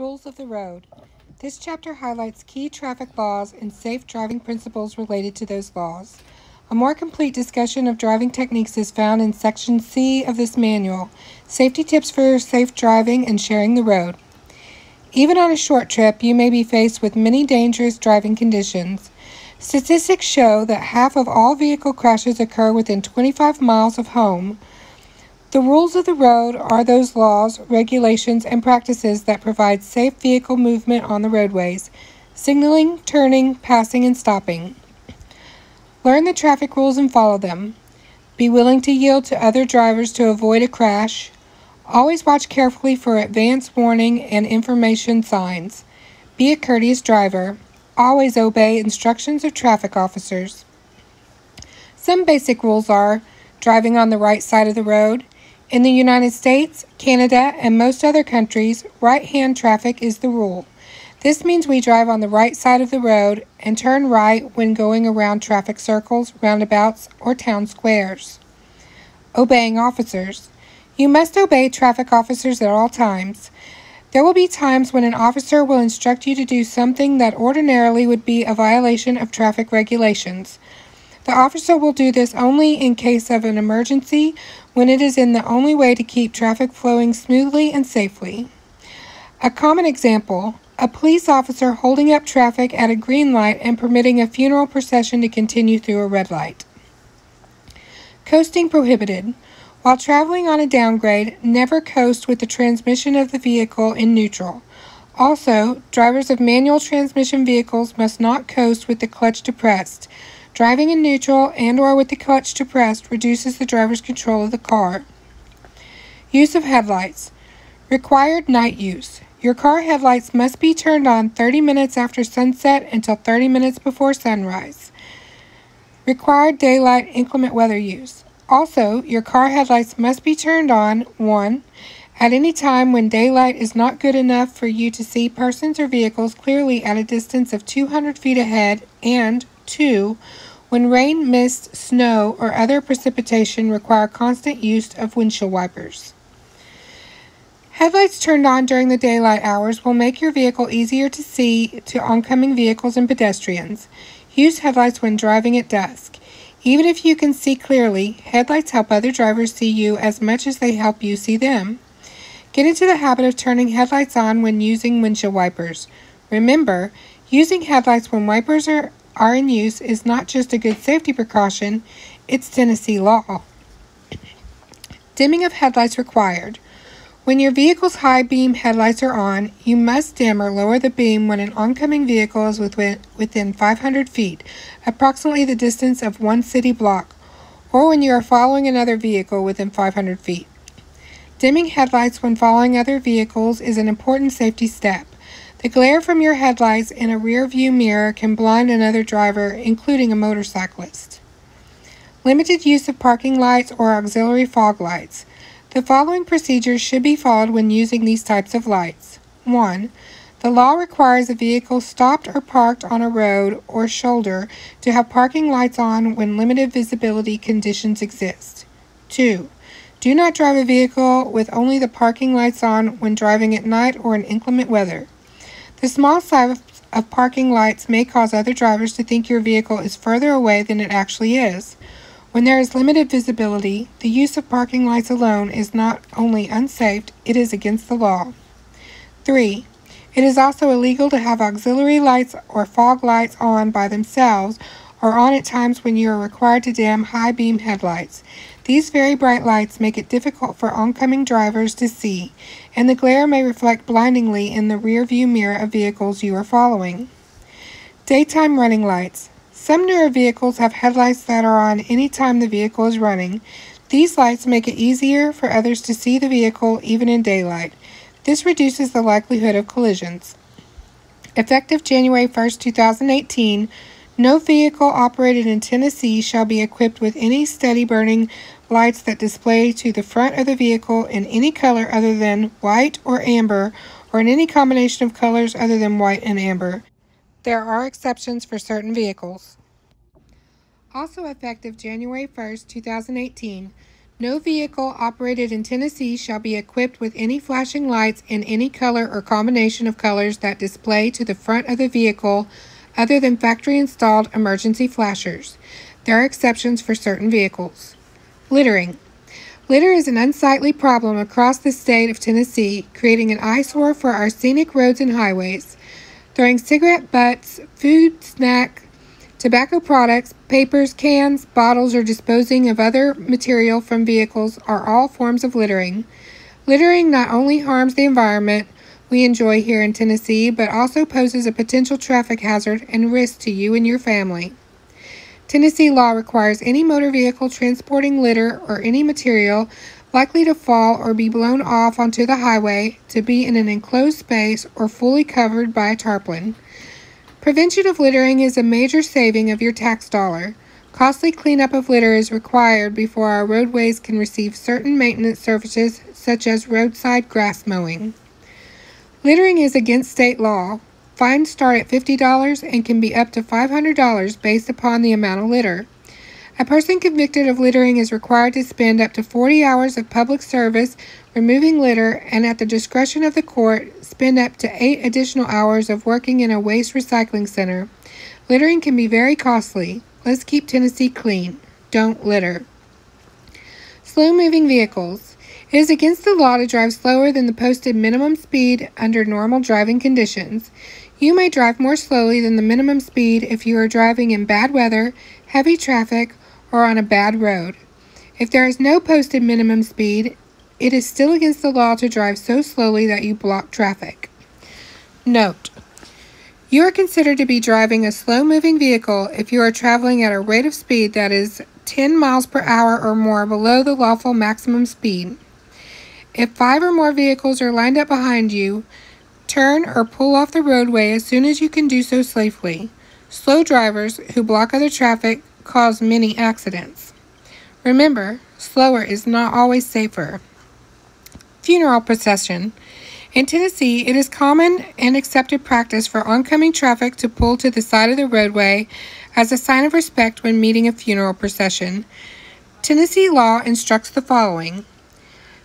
Rules of the Road. This chapter highlights key traffic laws and safe driving principles related to those laws. A more complete discussion of driving techniques is found in Section C of this manual Safety Tips for Safe Driving and Sharing the Road. Even on a short trip, you may be faced with many dangerous driving conditions. Statistics show that half of all vehicle crashes occur within 25 miles of home. The rules of the road are those laws, regulations, and practices that provide safe vehicle movement on the roadways, signaling, turning, passing, and stopping. Learn the traffic rules and follow them. Be willing to yield to other drivers to avoid a crash. Always watch carefully for advance warning and information signs. Be a courteous driver. Always obey instructions of traffic officers. Some basic rules are driving on the right side of the road, in the United States, Canada, and most other countries, right hand traffic is the rule. This means we drive on the right side of the road and turn right when going around traffic circles, roundabouts, or town squares. Obeying officers. You must obey traffic officers at all times. There will be times when an officer will instruct you to do something that ordinarily would be a violation of traffic regulations. The officer will do this only in case of an emergency when it is in the only way to keep traffic flowing smoothly and safely. A common example a police officer holding up traffic at a green light and permitting a funeral procession to continue through a red light. Coasting prohibited. While traveling on a downgrade, never coast with the transmission of the vehicle in neutral. Also, drivers of manual transmission vehicles must not coast with the clutch depressed. Driving in neutral and or with the clutch depressed reduces the driver's control of the car. Use of headlights. Required night use. Your car headlights must be turned on 30 minutes after sunset until 30 minutes before sunrise. Required daylight inclement weather use. Also, your car headlights must be turned on 1. At any time when daylight is not good enough for you to see persons or vehicles clearly at a distance of 200 feet ahead, and 2. When rain, mist, snow, or other precipitation require constant use of windshield wipers. Headlights turned on during the daylight hours will make your vehicle easier to see to oncoming vehicles and pedestrians. Use headlights when driving at dusk. Even if you can see clearly, headlights help other drivers see you as much as they help you see them. Get into the habit of turning headlights on when using windshield wipers. Remember, using headlights when wipers are are in use is not just a good safety precaution, it's Tennessee law. Dimming of headlights required. When your vehicle's high beam headlights are on, you must dim or lower the beam when an oncoming vehicle is within 500 feet, approximately the distance of one city block, or when you are following another vehicle within 500 feet. Dimming headlights when following other vehicles is an important safety step. The glare from your headlights in a rear view mirror can blind another driver, including a motorcyclist. Limited use of parking lights or auxiliary fog lights. The following procedures should be followed when using these types of lights. 1. The law requires a vehicle stopped or parked on a road or shoulder to have parking lights on when limited visibility conditions exist. 2. Do not drive a vehicle with only the parking lights on when driving at night or in inclement weather. The small size of parking lights may cause other drivers to think your vehicle is further away than it actually is. When there is limited visibility, the use of parking lights alone is not only unsafe, it is against the law. 3. It is also illegal to have auxiliary lights or fog lights on by themselves or on at times when you are required to dim high beam headlights. These very bright lights make it difficult for oncoming drivers to see, and the glare may reflect blindingly in the rearview mirror of vehicles you are following. Daytime running lights. Some newer vehicles have headlights that are on any time the vehicle is running. These lights make it easier for others to see the vehicle even in daylight. This reduces the likelihood of collisions. Effective January 1, 2018, no vehicle operated in Tennessee shall be equipped with any steady burning lights that display to the front of the vehicle in any color other than white or amber or in any combination of colors other than white and amber. There are exceptions for certain vehicles. Also effective January 1st, 2018, No vehicle operated in Tennessee shall be equipped with any flashing lights in any color or combination of colors that display to the front of the vehicle other than factory installed emergency flashers. There are exceptions for certain vehicles. Littering. Litter is an unsightly problem across the state of Tennessee, creating an eyesore for our scenic roads and highways. Throwing cigarette butts, food, snack, Tobacco products, papers, cans, bottles, or disposing of other material from vehicles are all forms of littering. Littering not only harms the environment we enjoy here in Tennessee, but also poses a potential traffic hazard and risk to you and your family. Tennessee law requires any motor vehicle transporting litter or any material likely to fall or be blown off onto the highway to be in an enclosed space or fully covered by a tarpaulin. Prevention of littering is a major saving of your tax dollar. Costly cleanup of litter is required before our roadways can receive certain maintenance services such as roadside grass mowing. Littering is against state law. Fines start at $50 and can be up to $500 based upon the amount of litter. A person convicted of littering is required to spend up to 40 hours of public service removing litter and, at the discretion of the court, spend up to eight additional hours of working in a waste recycling center. Littering can be very costly. Let's keep Tennessee clean. Don't litter. Slow moving vehicles. It is against the law to drive slower than the posted minimum speed under normal driving conditions. You may drive more slowly than the minimum speed if you are driving in bad weather, heavy traffic, or on a bad road. If there is no posted minimum speed, it is still against the law to drive so slowly that you block traffic. Note You are considered to be driving a slow moving vehicle if you are traveling at a rate of speed that is 10 miles per hour or more below the lawful maximum speed. If five or more vehicles are lined up behind you, turn or pull off the roadway as soon as you can do so safely. Slow drivers who block other traffic cause many accidents. Remember, slower is not always safer. Funeral procession. In Tennessee, it is common and accepted practice for oncoming traffic to pull to the side of the roadway as a sign of respect when meeting a funeral procession. Tennessee law instructs the following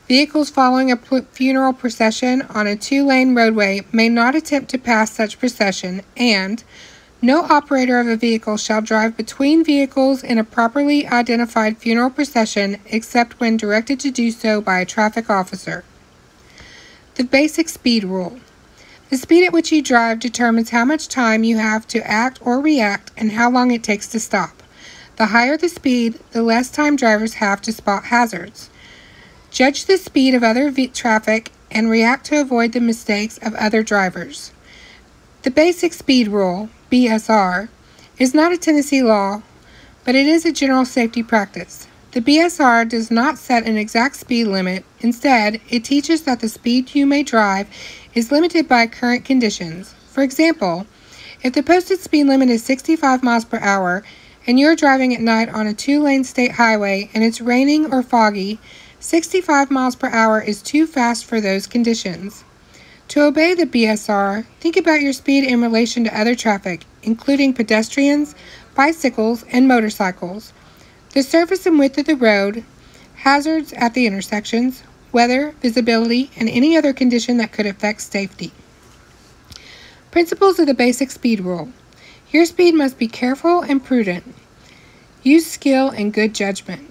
Vehicles following a funeral procession on a two lane roadway may not attempt to pass such procession, and no operator of a vehicle shall drive between vehicles in a properly identified funeral procession except when directed to do so by a traffic officer. The basic speed rule. The speed at which you drive determines how much time you have to act or react and how long it takes to stop. The higher the speed, the less time drivers have to spot hazards. Judge the speed of other traffic and react to avoid the mistakes of other drivers. The basic speed rule BSR, is not a Tennessee law, but it is a general safety practice. The BSR does not set an exact speed limit. Instead, it teaches that the speed you may drive is limited by current conditions. For example, if the posted speed limit is 65 miles per hour and you're driving at night on a two lane state highway and it's raining or foggy, 65 miles per hour is too fast for those conditions. To obey the BSR, think about your speed in relation to other traffic, including pedestrians, bicycles, and motorcycles, the surface and width of the road, hazards at the intersections, weather, visibility, and any other condition that could affect safety. Principles of the basic speed rule. Your speed must be careful and prudent. Use skill and good judgment.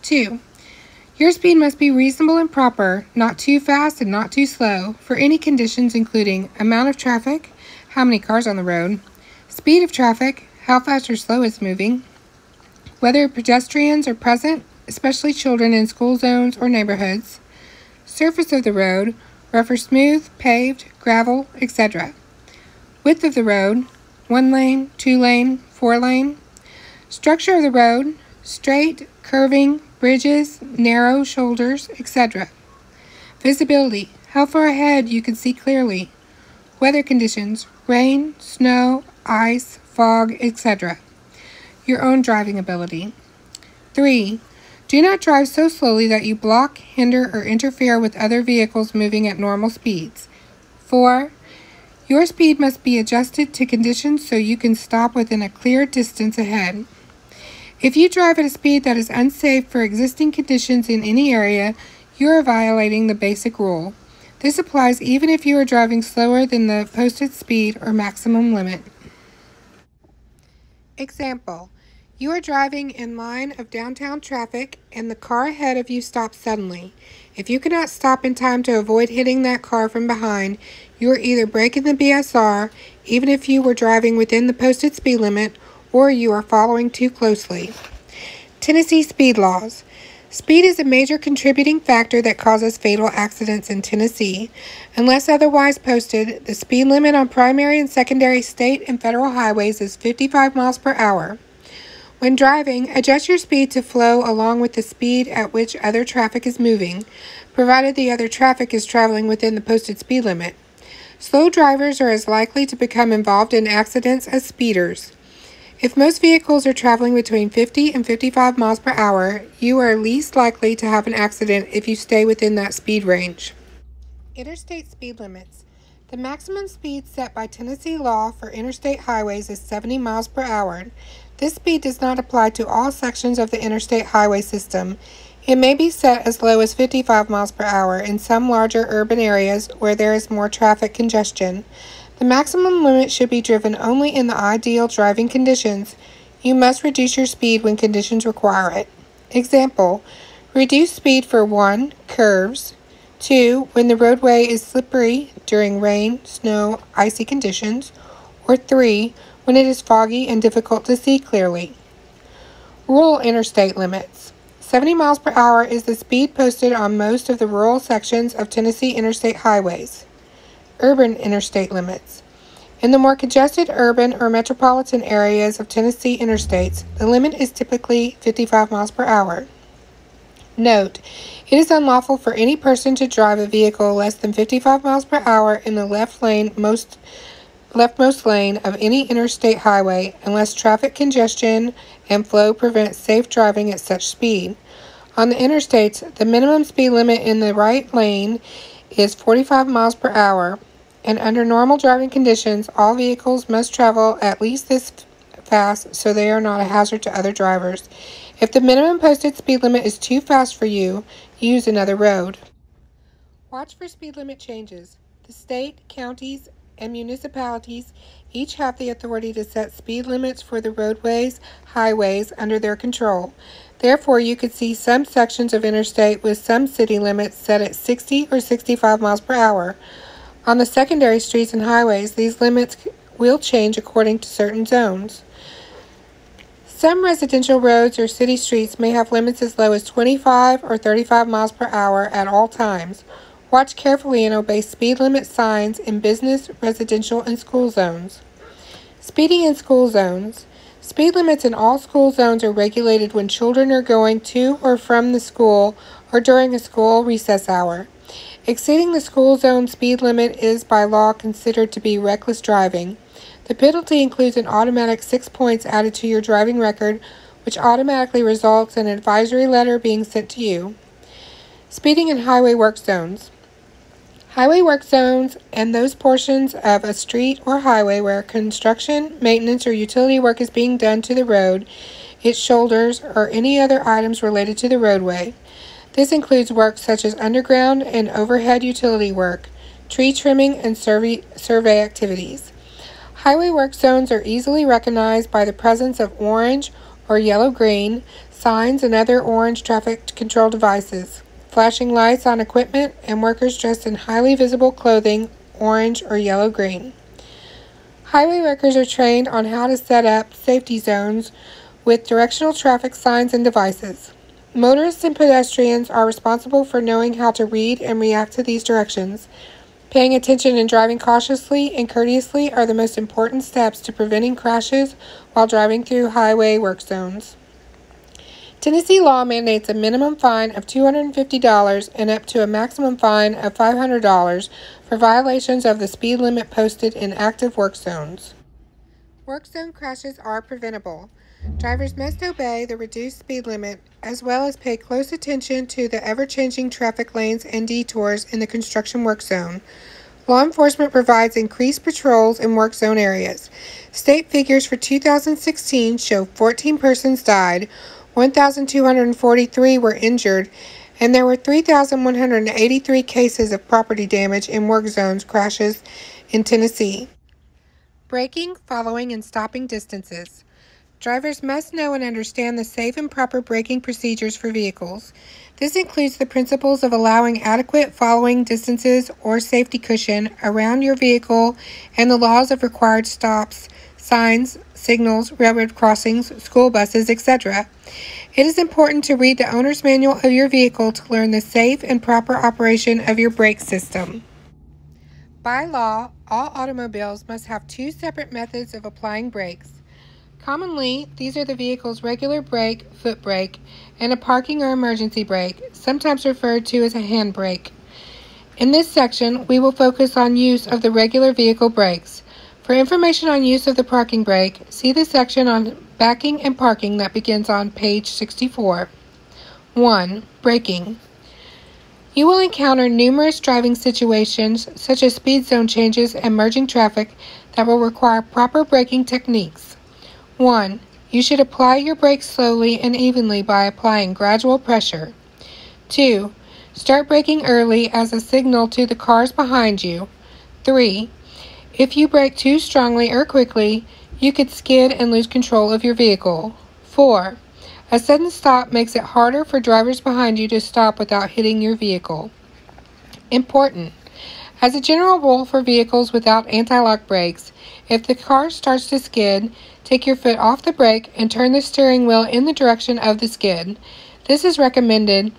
2. Your speed must be reasonable and proper, not too fast and not too slow, for any conditions including amount of traffic, how many cars on the road, speed of traffic, how fast or slow it's moving, whether pedestrians are present, especially children in school zones or neighborhoods, surface of the road, rough or smooth, paved, gravel, etc. Width of the road, one lane, two lane, four lane. Structure of the road, straight, curving, bridges, narrow shoulders, etc. Visibility, how far ahead you can see clearly. Weather conditions, rain, snow, ice, fog, etc. Your own driving ability. 3. Do not drive so slowly that you block, hinder, or interfere with other vehicles moving at normal speeds. 4. Your speed must be adjusted to conditions so you can stop within a clear distance ahead. If you drive at a speed that is unsafe for existing conditions in any area, you are violating the basic rule. This applies even if you are driving slower than the posted speed or maximum limit. Example You are driving in line of downtown traffic and the car ahead of you stops suddenly. If you cannot stop in time to avoid hitting that car from behind, you are either breaking the BSR, even if you were driving within the posted speed limit, or you are following too closely. Tennessee speed laws. Speed is a major contributing factor that causes fatal accidents in Tennessee. Unless otherwise posted, the speed limit on primary and secondary state and federal highways is 55 miles per hour. When driving, adjust your speed to flow along with the speed at which other traffic is moving, provided the other traffic is traveling within the posted speed limit. Slow drivers are as likely to become involved in accidents as speeders. If most vehicles are traveling between 50 and 55 miles per hour, you are least likely to have an accident if you stay within that speed range. Interstate speed limits. The maximum speed set by Tennessee law for interstate highways is 70 miles per hour. This speed does not apply to all sections of the interstate highway system. It may be set as low as 55 miles per hour in some larger urban areas where there is more traffic congestion. The maximum limit should be driven only in the ideal driving conditions. You must reduce your speed when conditions require it. Example, reduce speed for 1. Curves 2. When the roadway is slippery during rain, snow, icy conditions or 3. When it is foggy and difficult to see clearly. Rural interstate limits 70 miles per hour is the speed posted on most of the rural sections of Tennessee interstate highways urban interstate limits. In the more congested urban or metropolitan areas of Tennessee interstates, the limit is typically 55 miles per hour. Note, it is unlawful for any person to drive a vehicle less than 55 miles per hour in the left lane most leftmost lane of any interstate highway unless traffic congestion and flow prevent safe driving at such speed. On the interstates, the minimum speed limit in the right lane is 45 miles per hour, and under normal driving conditions, all vehicles must travel at least this fast so they are not a hazard to other drivers. If the minimum posted speed limit is too fast for you, use another road. Watch for speed limit changes. The state, counties, and municipalities each have the authority to set speed limits for the roadways, highways under their control. Therefore, you could see some sections of interstate with some city limits set at 60 or 65 miles per hour. On the secondary streets and highways, these limits will change according to certain zones. Some residential roads or city streets may have limits as low as 25 or 35 miles per hour at all times. Watch carefully and obey speed limit signs in business, residential, and school zones. Speeding in school zones. Speed limits in all school zones are regulated when children are going to or from the school or during a school recess hour. Exceeding the school zone speed limit is by law considered to be reckless driving. The penalty includes an automatic six points added to your driving record, which automatically results in an advisory letter being sent to you. Speeding in highway work zones. Highway work zones and those portions of a street or highway where construction, maintenance, or utility work is being done to the road, its shoulders, or any other items related to the roadway. This includes work such as underground and overhead utility work, tree trimming, and survey, survey activities. Highway work zones are easily recognized by the presence of orange or yellow green signs and other orange traffic control devices flashing lights on equipment, and workers dressed in highly visible clothing, orange or yellow green. Highway workers are trained on how to set up safety zones with directional traffic signs and devices. Motorists and pedestrians are responsible for knowing how to read and react to these directions. Paying attention and driving cautiously and courteously are the most important steps to preventing crashes while driving through highway work zones. Tennessee law mandates a minimum fine of $250 and up to a maximum fine of $500 for violations of the speed limit posted in active work zones. Work zone crashes are preventable. Drivers must obey the reduced speed limit as well as pay close attention to the ever changing traffic lanes and detours in the construction work zone. Law enforcement provides increased patrols in work zone areas. State figures for 2016 show 14 persons died, 1,243 were injured, and there were 3,183 cases of property damage in work zones crashes in Tennessee. Braking, following, and stopping distances. Drivers must know and understand the safe and proper braking procedures for vehicles. This includes the principles of allowing adequate following distances or safety cushion around your vehicle and the laws of required stops, signs, signals, railroad crossings, school buses, etc. It is important to read the owner's manual of your vehicle to learn the safe and proper operation of your brake system. By law, all automobiles must have two separate methods of applying brakes. Commonly, these are the vehicle's regular brake, foot brake, and a parking or emergency brake, sometimes referred to as a hand brake. In this section, we will focus on use of the regular vehicle brakes. For information on use of the parking brake, see the section on backing and parking that begins on page 64. 1. Braking. You will encounter numerous driving situations, such as speed zone changes and merging traffic, that will require proper braking techniques. 1. You should apply your brakes slowly and evenly by applying gradual pressure. 2. Start braking early as a signal to the cars behind you. 3. If you brake too strongly or quickly, you could skid and lose control of your vehicle. 4. A sudden stop makes it harder for drivers behind you to stop without hitting your vehicle. Important. As a general rule for vehicles without anti lock brakes, if the car starts to skid, take your foot off the brake and turn the steering wheel in the direction of the skid. This is recommended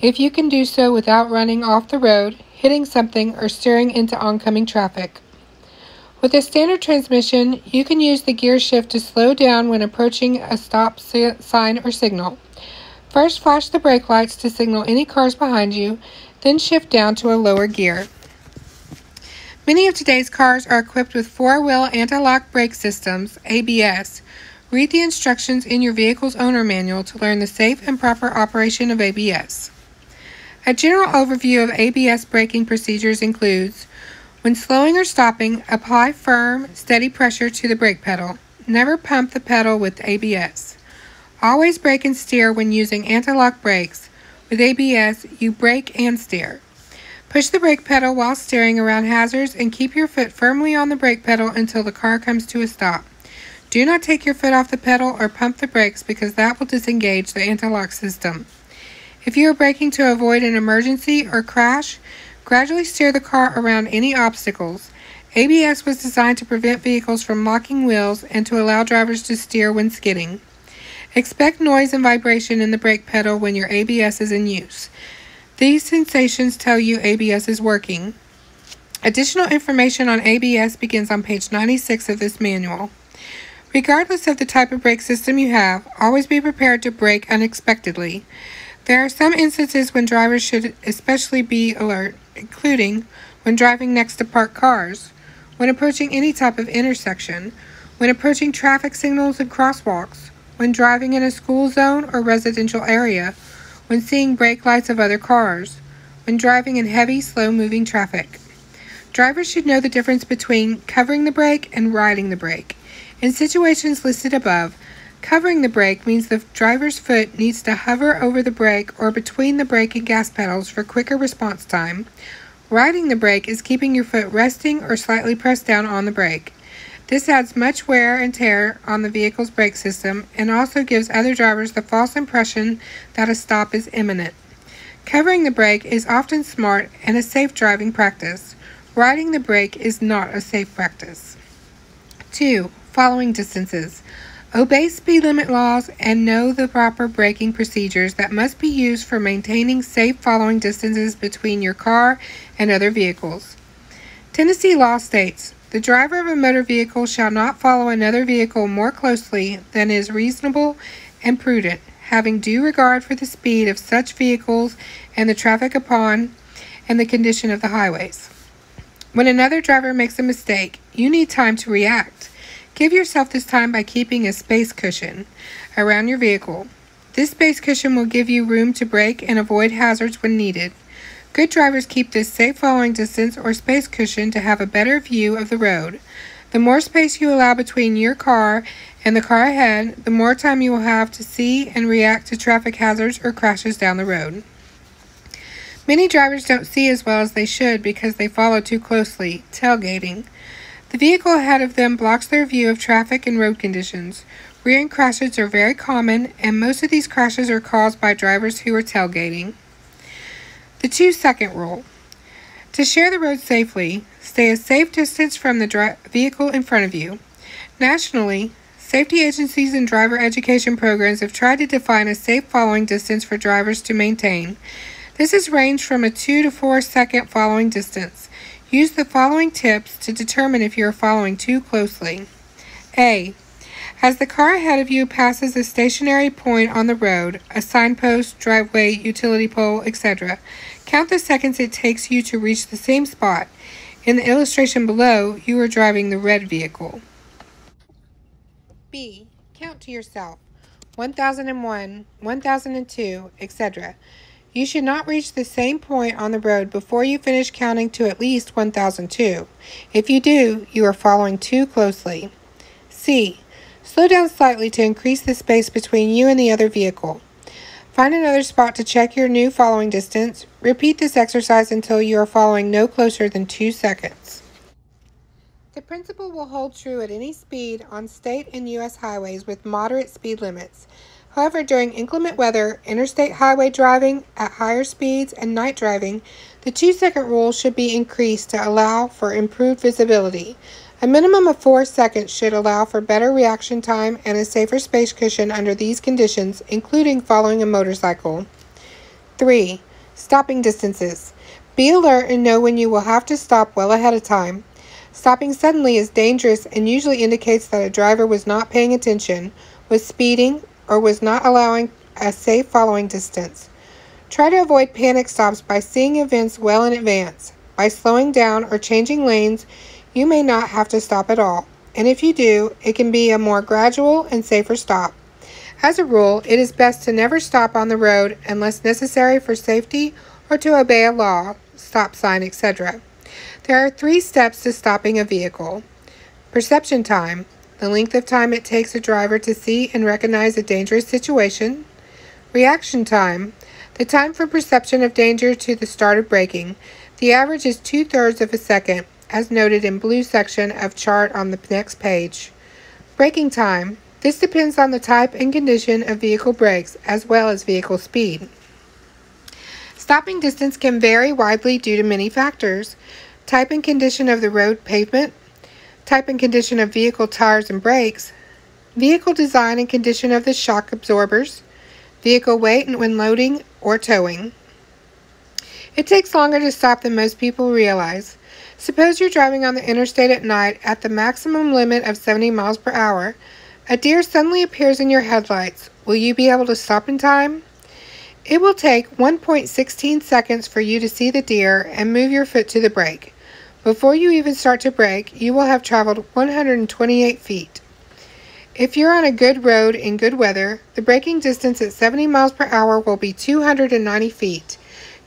if you can do so without running off the road, hitting something, or steering into oncoming traffic. With a standard transmission, you can use the gear shift to slow down when approaching a stop sign or signal. First, flash the brake lights to signal any cars behind you, then shift down to a lower gear. Many of today's cars are equipped with four-wheel anti-lock brake systems, ABS. Read the instructions in your vehicle's owner manual to learn the safe and proper operation of ABS. A general overview of ABS braking procedures includes when slowing or stopping, apply firm, steady pressure to the brake pedal. Never pump the pedal with ABS. Always brake and steer when using anti-lock brakes. With ABS, you brake and steer. Push the brake pedal while steering around hazards and keep your foot firmly on the brake pedal until the car comes to a stop. Do not take your foot off the pedal or pump the brakes because that will disengage the anti-lock system. If you are braking to avoid an emergency or crash, gradually steer the car around any obstacles. ABS was designed to prevent vehicles from locking wheels and to allow drivers to steer when skidding. Expect noise and vibration in the brake pedal when your ABS is in use. These sensations tell you ABS is working. Additional information on ABS begins on page 96 of this manual. Regardless of the type of brake system you have, always be prepared to brake unexpectedly. There are some instances when drivers should especially be alert, including when driving next to parked cars, when approaching any type of intersection, when approaching traffic signals and crosswalks, when driving in a school zone or residential area, when seeing brake lights of other cars, when driving in heavy, slow moving traffic. Drivers should know the difference between covering the brake and riding the brake. In situations listed above, covering the brake means the driver's foot needs to hover over the brake or between the brake and gas pedals for quicker response time. Riding the brake is keeping your foot resting or slightly pressed down on the brake. This adds much wear and tear on the vehicle's brake system and also gives other drivers the false impression that a stop is imminent. Covering the brake is often smart and a safe driving practice. Riding the brake is not a safe practice. 2. Following distances. Obey speed limit laws and know the proper braking procedures that must be used for maintaining safe following distances between your car and other vehicles. Tennessee law states the driver of a motor vehicle shall not follow another vehicle more closely than is reasonable and prudent, having due regard for the speed of such vehicles and the traffic upon and the condition of the highways. When another driver makes a mistake, you need time to react. Give yourself this time by keeping a space cushion around your vehicle. This space cushion will give you room to brake and avoid hazards when needed. Good drivers keep this safe following distance or space cushion to have a better view of the road. The more space you allow between your car and the car ahead, the more time you will have to see and react to traffic hazards or crashes down the road. Many drivers don't see as well as they should because they follow too closely, tailgating. The vehicle ahead of them blocks their view of traffic and road conditions. Rear end crashes are very common, and most of these crashes are caused by drivers who are tailgating. The two second rule To share the road safely, stay a safe distance from the vehicle in front of you. Nationally, safety agencies and driver education programs have tried to define a safe following distance for drivers to maintain. This has ranged from a 2 to 4 second following distance. Use the following tips to determine if you are following too closely. A. As the car ahead of you passes a stationary point on the road, a signpost, driveway, utility pole, etc., count the seconds it takes you to reach the same spot. In the illustration below, you are driving the red vehicle. B. Count to yourself 1001, 1002, etc. You should not reach the same point on the road before you finish counting to at least 1002. If you do, you are following too closely. C. Slow down slightly to increase the space between you and the other vehicle. Find another spot to check your new following distance. Repeat this exercise until you are following no closer than 2 seconds. The principle will hold true at any speed on state and U.S. highways with moderate speed limits. However, during inclement weather, interstate highway driving at higher speeds, and night driving, the two second rule should be increased to allow for improved visibility. A minimum of four seconds should allow for better reaction time and a safer space cushion under these conditions, including following a motorcycle. 3. Stopping distances. Be alert and know when you will have to stop well ahead of time. Stopping suddenly is dangerous and usually indicates that a driver was not paying attention, was speeding, or was not allowing a safe following distance. Try to avoid panic stops by seeing events well in advance. By slowing down or changing lanes, you may not have to stop at all, and if you do, it can be a more gradual and safer stop. As a rule, it is best to never stop on the road unless necessary for safety or to obey a law, stop sign, etc. There are three steps to stopping a vehicle. Perception time the length of time it takes a driver to see and recognize a dangerous situation, reaction time, the time from perception of danger to the start of braking. The average is two thirds of a second, as noted in blue section of chart on the next page. Braking time. This depends on the type and condition of vehicle brakes, as well as vehicle speed. Stopping distance can vary widely due to many factors. Type and condition of the road pavement, type and condition of vehicle tires and brakes, vehicle design and condition of the shock absorbers, vehicle weight when loading or towing. It takes longer to stop than most people realize. Suppose you're driving on the interstate at night at the maximum limit of 70 miles per hour. A deer suddenly appears in your headlights. Will you be able to stop in time? It will take 1.16 seconds for you to see the deer and move your foot to the brake. Before you even start to brake, you will have traveled 128 feet. If you're on a good road in good weather, the braking distance at 70 miles per hour will be 290 feet.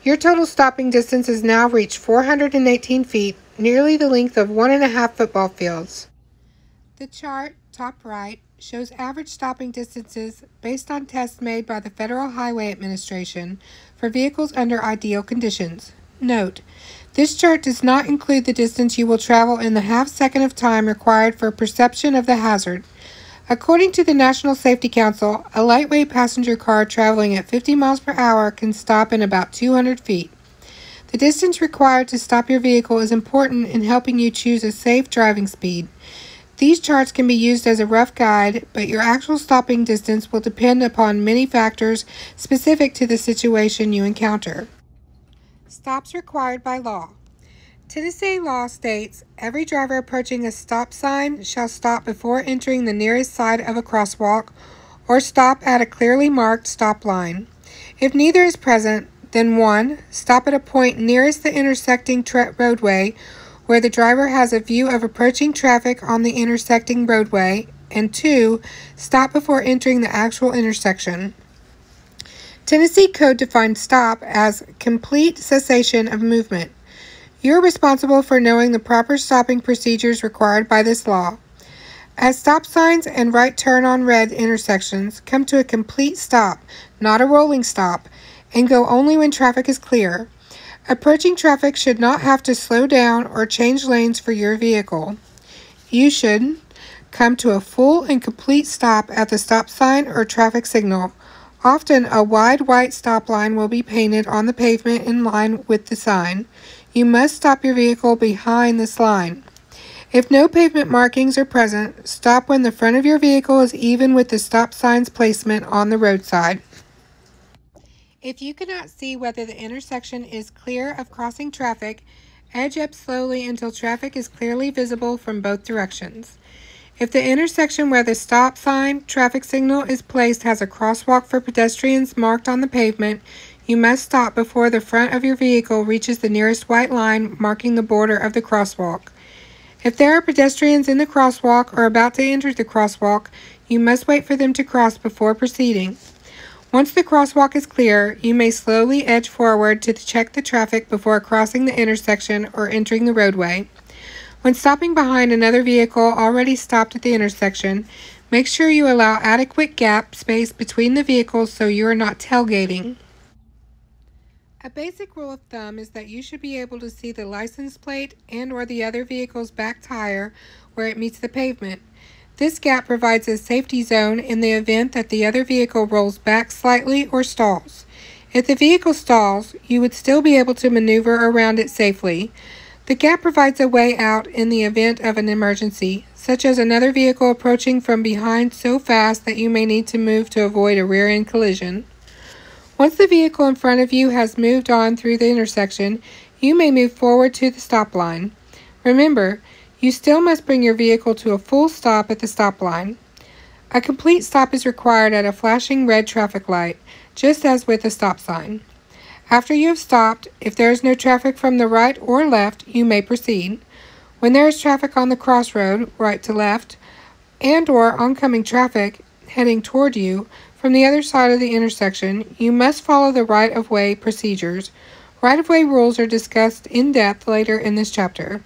Your total stopping distance has now reached 418 feet, nearly the length of one and a half football fields. The chart, top right, shows average stopping distances based on tests made by the Federal Highway Administration for vehicles under ideal conditions. Note, this chart does not include the distance you will travel in the half second of time required for perception of the hazard. According to the National Safety Council, a lightweight passenger car traveling at 50 miles per hour can stop in about 200 feet. The distance required to stop your vehicle is important in helping you choose a safe driving speed. These charts can be used as a rough guide, but your actual stopping distance will depend upon many factors specific to the situation you encounter. Stops required by law. Tennessee law states every driver approaching a stop sign shall stop before entering the nearest side of a crosswalk or stop at a clearly marked stop line. If neither is present, then 1. Stop at a point nearest the intersecting roadway where the driver has a view of approaching traffic on the intersecting roadway, and 2. Stop before entering the actual intersection. Tennessee Code defines stop as complete cessation of movement. You're responsible for knowing the proper stopping procedures required by this law. As stop signs and right turn on red intersections come to a complete stop, not a rolling stop, and go only when traffic is clear, approaching traffic should not have to slow down or change lanes for your vehicle. You should come to a full and complete stop at the stop sign or traffic signal. Often, a wide white stop line will be painted on the pavement in line with the sign. You must stop your vehicle behind this line. If no pavement markings are present, stop when the front of your vehicle is even with the stop sign's placement on the roadside. If you cannot see whether the intersection is clear of crossing traffic, edge up slowly until traffic is clearly visible from both directions. If the intersection where the stop sign traffic signal is placed has a crosswalk for pedestrians marked on the pavement, you must stop before the front of your vehicle reaches the nearest white line marking the border of the crosswalk. If there are pedestrians in the crosswalk or about to enter the crosswalk, you must wait for them to cross before proceeding. Once the crosswalk is clear, you may slowly edge forward to check the traffic before crossing the intersection or entering the roadway. When stopping behind another vehicle already stopped at the intersection, make sure you allow adequate gap space between the vehicles so you are not tailgating. A basic rule of thumb is that you should be able to see the license plate and or the other vehicle's back tire where it meets the pavement. This gap provides a safety zone in the event that the other vehicle rolls back slightly or stalls. If the vehicle stalls, you would still be able to maneuver around it safely. The gap provides a way out in the event of an emergency, such as another vehicle approaching from behind so fast that you may need to move to avoid a rear end collision. Once the vehicle in front of you has moved on through the intersection, you may move forward to the stop line. Remember, you still must bring your vehicle to a full stop at the stop line. A complete stop is required at a flashing red traffic light, just as with a stop sign. After you have stopped, if there is no traffic from the right or left, you may proceed. When there is traffic on the crossroad, right to left, and or oncoming traffic heading toward you, from the other side of the intersection, you must follow the right-of-way procedures. Right-of-way rules are discussed in depth later in this chapter.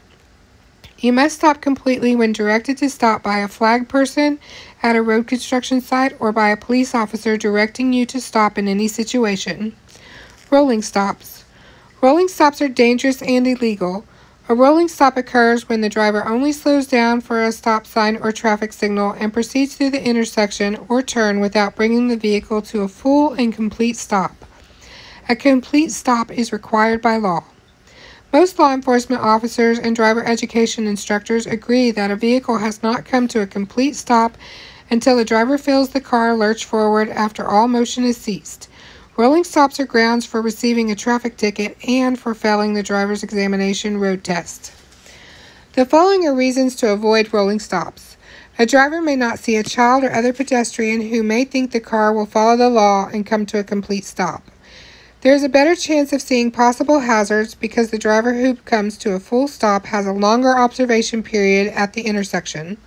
You must stop completely when directed to stop by a flag person at a road construction site or by a police officer directing you to stop in any situation. Rolling stops. Rolling stops are dangerous and illegal. A rolling stop occurs when the driver only slows down for a stop sign or traffic signal and proceeds through the intersection or turn without bringing the vehicle to a full and complete stop. A complete stop is required by law. Most law enforcement officers and driver education instructors agree that a vehicle has not come to a complete stop until the driver feels the car lurch forward after all motion is ceased. Rolling stops are grounds for receiving a traffic ticket and for failing the driver's examination road test. The following are reasons to avoid rolling stops. A driver may not see a child or other pedestrian who may think the car will follow the law and come to a complete stop. There is a better chance of seeing possible hazards because the driver who comes to a full stop has a longer observation period at the intersection.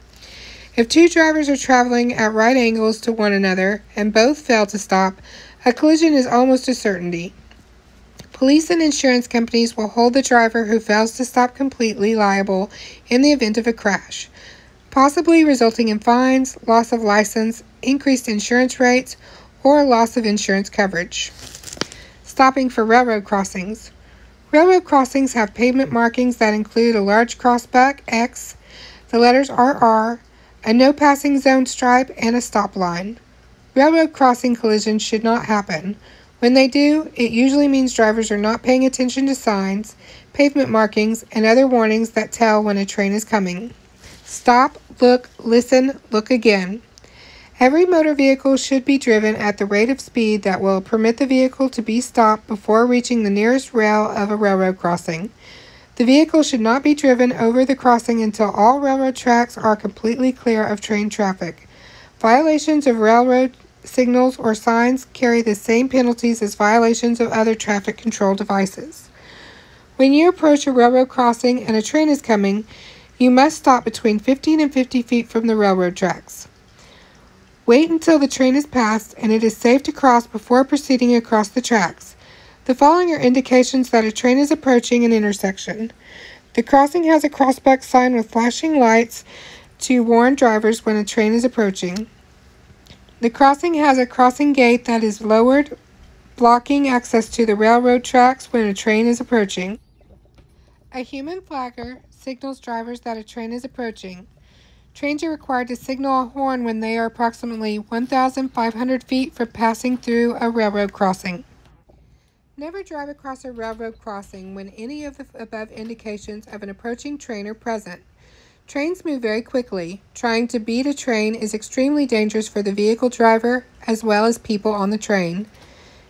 If two drivers are traveling at right angles to one another and both fail to stop, a collision is almost a certainty. Police and insurance companies will hold the driver who fails to stop completely liable in the event of a crash, possibly resulting in fines, loss of license, increased insurance rates, or loss of insurance coverage. Stopping for railroad crossings. Railroad crossings have pavement markings that include a large crossbuck X, the letters RR, a no passing zone stripe, and a stop line. Railroad crossing collisions should not happen. When they do, it usually means drivers are not paying attention to signs, pavement markings, and other warnings that tell when a train is coming. Stop, look, listen, look again. Every motor vehicle should be driven at the rate of speed that will permit the vehicle to be stopped before reaching the nearest rail of a railroad crossing. The vehicle should not be driven over the crossing until all railroad tracks are completely clear of train traffic. Violations of railroad signals, or signs carry the same penalties as violations of other traffic control devices. When you approach a railroad crossing and a train is coming, you must stop between 15 and 50 feet from the railroad tracks. Wait until the train is passed and it is safe to cross before proceeding across the tracks. The following are indications that a train is approaching an intersection. The crossing has a crossbuck sign with flashing lights to warn drivers when a train is approaching. The crossing has a crossing gate that is lowered, blocking access to the railroad tracks when a train is approaching. A human flagger signals drivers that a train is approaching. Trains are required to signal a horn when they are approximately 1,500 feet from passing through a railroad crossing. Never drive across a railroad crossing when any of the above indications of an approaching train are present. Trains move very quickly. Trying to beat a train is extremely dangerous for the vehicle driver as well as people on the train.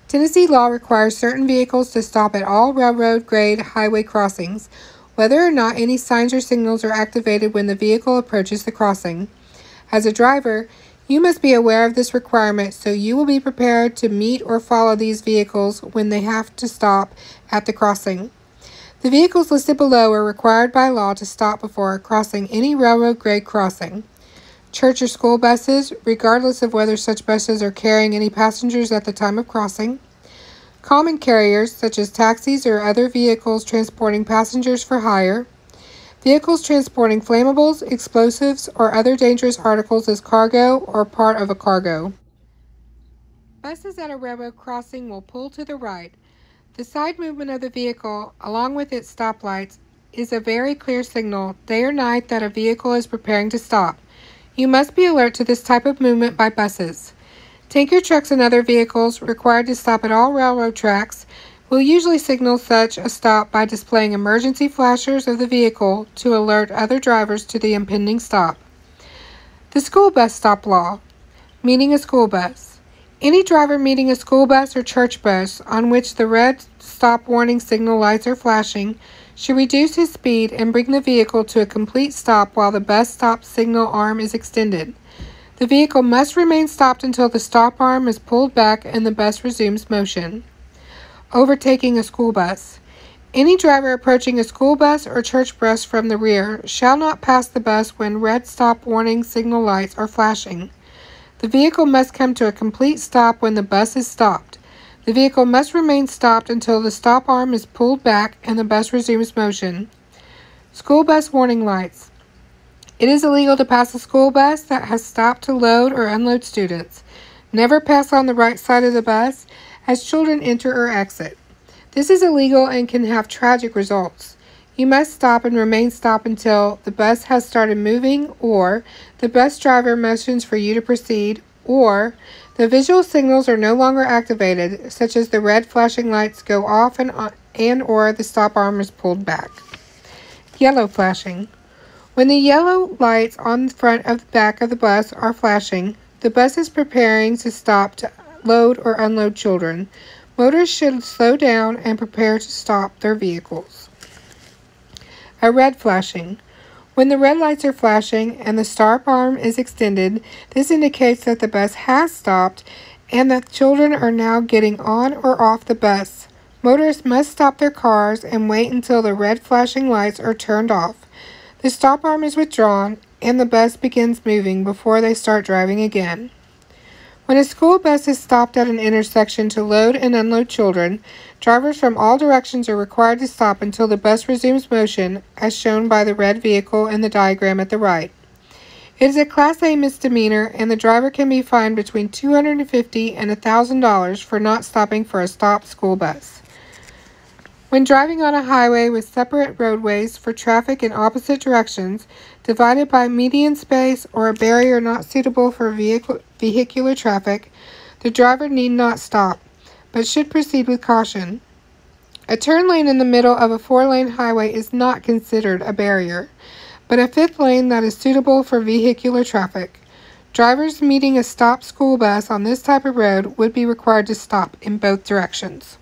Tennessee law requires certain vehicles to stop at all railroad grade highway crossings, whether or not any signs or signals are activated when the vehicle approaches the crossing. As a driver, you must be aware of this requirement so you will be prepared to meet or follow these vehicles when they have to stop at the crossing. The vehicles listed below are required by law to stop before crossing any railroad grade crossing. Church or school buses, regardless of whether such buses are carrying any passengers at the time of crossing. Common carriers, such as taxis or other vehicles transporting passengers for hire. Vehicles transporting flammables, explosives, or other dangerous articles as cargo or part of a cargo. Buses at a railroad crossing will pull to the right. The side movement of the vehicle, along with its stoplights, is a very clear signal, day or night, that a vehicle is preparing to stop. You must be alert to this type of movement by buses. Tanker trucks and other vehicles required to stop at all railroad tracks will usually signal such a stop by displaying emergency flashers of the vehicle to alert other drivers to the impending stop. The school bus stop law, meaning a school bus. Any driver meeting a school bus or church bus on which the red stop warning signal lights are flashing should reduce his speed and bring the vehicle to a complete stop while the bus stop signal arm is extended. The vehicle must remain stopped until the stop arm is pulled back and the bus resumes motion. Overtaking a school bus. Any driver approaching a school bus or church bus from the rear shall not pass the bus when red stop warning signal lights are flashing. The vehicle must come to a complete stop when the bus is stopped. The vehicle must remain stopped until the stop arm is pulled back and the bus resumes motion. School bus warning lights. It is illegal to pass a school bus that has stopped to load or unload students. Never pass on the right side of the bus as children enter or exit. This is illegal and can have tragic results. You must stop and remain stopped until the bus has started moving or the bus driver motions for you to proceed or the visual signals are no longer activated such as the red flashing lights go off and, on, and or the stop arm is pulled back. Yellow flashing. When the yellow lights on the front of the back of the bus are flashing, the bus is preparing to stop to load or unload children. Motorists should slow down and prepare to stop their vehicles. A red flashing. When the red lights are flashing and the stop arm is extended, this indicates that the bus has stopped and that children are now getting on or off the bus. Motorists must stop their cars and wait until the red flashing lights are turned off. The stop arm is withdrawn and the bus begins moving before they start driving again. When a school bus is stopped at an intersection to load and unload children, drivers from all directions are required to stop until the bus resumes motion, as shown by the red vehicle in the diagram at the right. It is a Class A misdemeanor, and the driver can be fined between 250 and $1,000 for not stopping for a stopped school bus. When driving on a highway with separate roadways for traffic in opposite directions, divided by median space or a barrier not suitable for vehicle, vehicular traffic, the driver need not stop, but should proceed with caution. A turn lane in the middle of a four lane highway is not considered a barrier, but a fifth lane that is suitable for vehicular traffic. Drivers meeting a stopped school bus on this type of road would be required to stop in both directions.